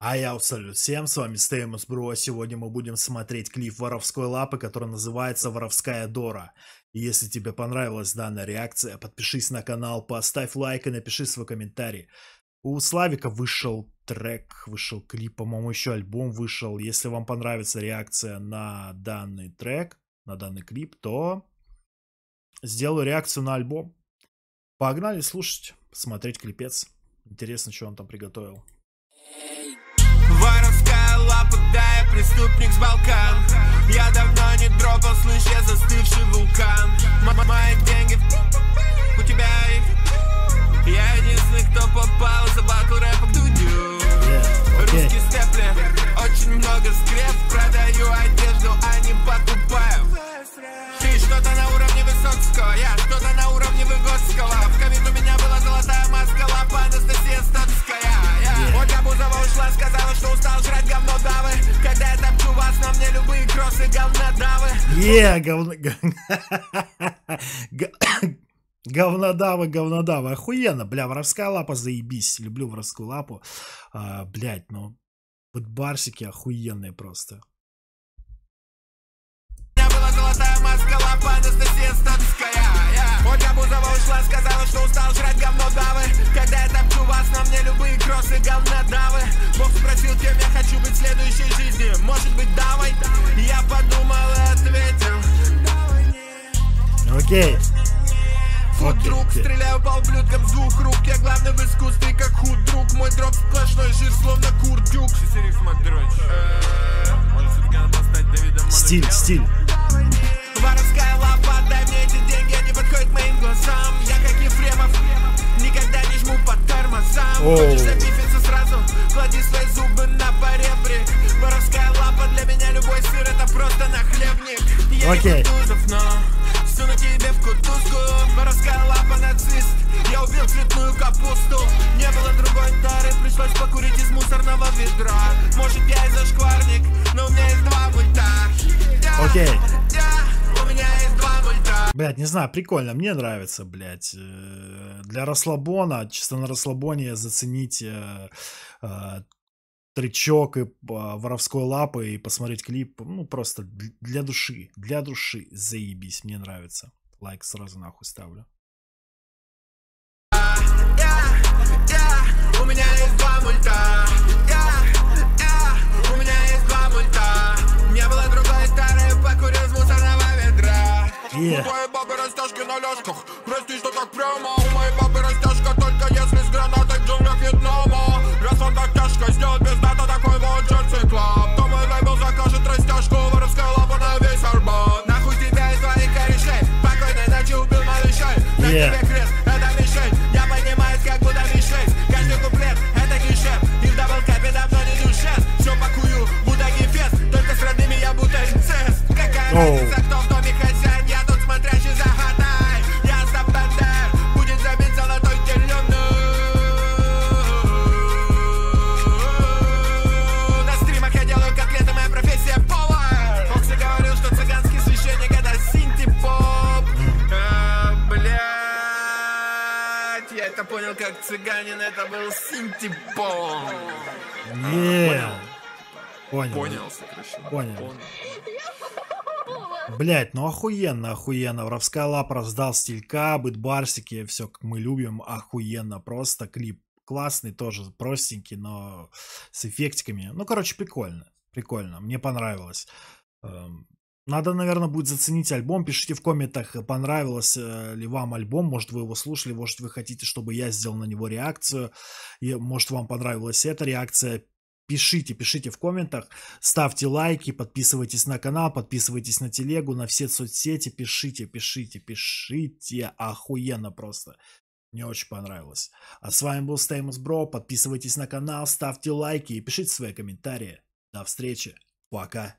А я салют всем, с вами Стеймус Бро. Сегодня мы будем смотреть клип воровской лапы, который называется «Воровская Дора». И если тебе понравилась данная реакция, подпишись на канал, поставь лайк и напиши свой комментарий. У Славика вышел трек, вышел клип, по-моему, еще альбом вышел. Если вам понравится реакция на данный трек, на данный клип, то сделаю реакцию на альбом. Погнали слушать, смотреть клипец. Интересно, что он там приготовил. Воровская лапа, да, я преступник с Балкан. Я давно не дропал, слышь, я застывший вулкан. М Мои деньги у тебя их. Я единственный, кто попал за батл рэп к Дудю. Русский степли, очень много скреп. Продаю одежду, а не покупаю. Ты что-то на уровне Высоцкого, я что-то на уровне Выгодского. В ковид у меня была золотая маска, лапа Анастасия Статская. Ольга Бузова ушла, Е, говно... Говнодавы, говнодавы, охуенно, бля, воровская лапа, заебись, люблю воровскую лапу, а, блять, ну, вот барсики охуенные просто. Ольга Бузова ушла, сказала, что устал жрать говно давы Когда я топчу вас, но мне любые кроссы говнодавы. Бог Окей. Друг, окей. стреляю по ублюдкам с двух рук. Я главный в искусстве, как худ друг. Мой дроп сплошной жир, словно курдюк. Сисириф Макдрочь Может, все-таки надо поставить Давида Стиль, стиль. Воровская лапа, дай мне эти деньги, они подходят моим глазам. Я как Ефремов, никогда не жму по тормозам. Хочешь запифиться сразу, клади свои зубы на поребрик Воровская лапа, для меня любой сыр это просто нахлебник Я не Кутузов, но суну тебе в кутузку. Воровская лапа, нацист, я убил цветную капусту. Не было другой тары, пришлось покурить из мусорного ведра. Может я и зашкварник, но у меня есть два мульта. Окей. я- у меня есть два мульта. Блять, не знаю, прикольно, мне нравится, блять. Э, Для расслабона, чисто на расслабоне заценить э, э, тречок и э, воровской лапы и посмотреть клип, ну, просто для души, для души, заебись, мне нравится. Лайк сразу нахуй ставлю. У меня есть два мульта я, у меня есть два мульта Не было другой тары, покурил с мусорного ведра Е. У твоей бабы растяжки на ляжках Прости, что так прямо У моей бабы растяжка только если с гранатой в джунглях Вьетнама Раз вам так тяжко Yeah. Это понял как цыганин, это был синти-поп Е. Понял. Понял, сокращенно. Понял. Блять, ну охуенно, охуенно. Воровская лапа раздал стилька, быт барсики, все как мы любим, охуенно. Просто клип классный, тоже простенький, но с эффектиками. Ну, короче, прикольно. Прикольно. Мне понравилось. Надо, наверное, будет заценить альбом. Пишите в комментах, понравилось э, ли вам альбом. Может, вы его слушали, может, вы хотите, чтобы я сделал на него реакцию. И, может, вам понравилась эта реакция. Пишите, пишите в комментах, ставьте лайки, подписывайтесь на канал, подписывайтесь на телегу, на все соцсети, пишите, пишите, пишите, охуенно просто. Мне очень понравилось. А с вами был Стеймус Бро, подписывайтесь на канал, ставьте лайки и пишите свои комментарии. До встречи, пока.